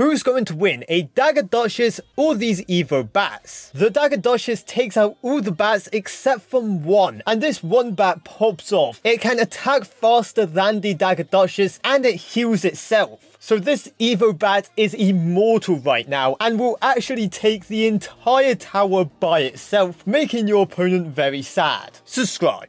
Who's going to win, a Dagger Duchess or these Evo bats? The Dagger Duchess takes out all the bats except from one, and this one bat pops off. It can attack faster than the Dagger Duchess and it heals itself. So this Evo Bat is immortal right now and will actually take the entire tower by itself, making your opponent very sad. Subscribe.